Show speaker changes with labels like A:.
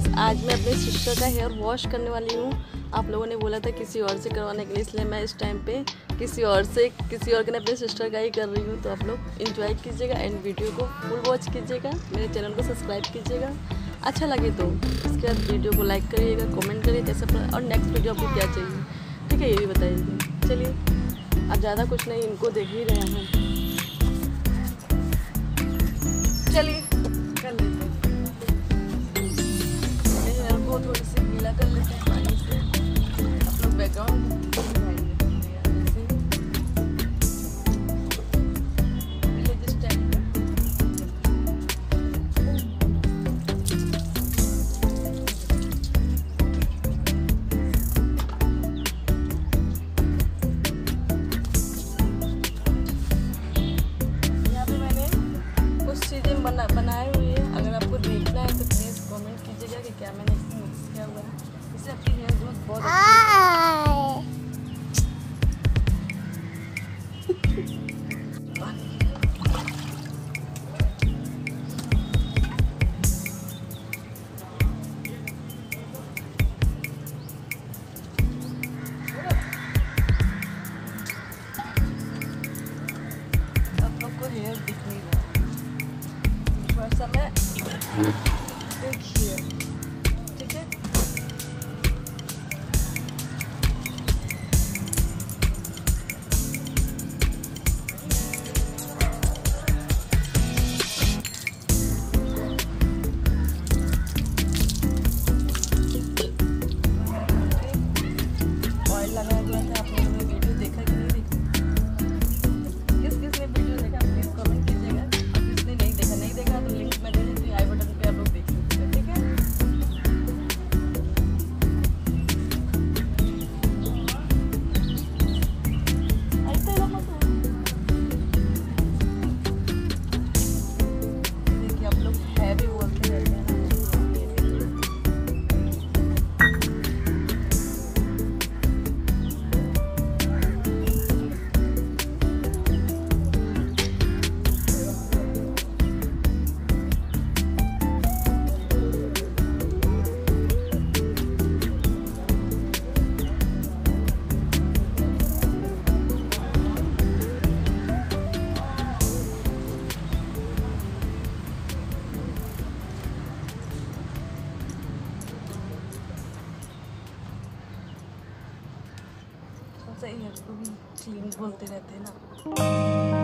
A: आज मैं अपने सिस्टर का हेयर वॉश करने वाली हूँ। आप लोगों ने बोला था किसी और से करवाने के लिए, इसलिए मैं इस टाइम पे किसी और से, किसी और के अपने सिस्टर का ही कर रही हूँ। तो आप लोग इन्जॉय कीजिएगा एंड वीडियो को फुल वॉच कीजिएगा। मेरे चैनल को सब्सक्राइब कीजिएगा। अच्छा लगे तो इसके बाद वीडियो को लाइक करिएगा कमेंट करिए कैसा और नेक्स्ट वीडियो आपको क्या चाहिए? ठीक है, ये भी बताइएगा चलिए अब ज़्यादा कुछ नहीं, इनको देख ही रहे हैं। चलिए। बना, बनाए हुए हैं। अगर आपको देखना है तो प्लीज़ कमेंट कीजिएगा कि क्या मैंने इसमें मिक्स किया हुआ है। इससे आपकी हेयर ग्रोथ बहुत Mm-hmm. सही को भी क्लीन बोलते रहते हैं ना।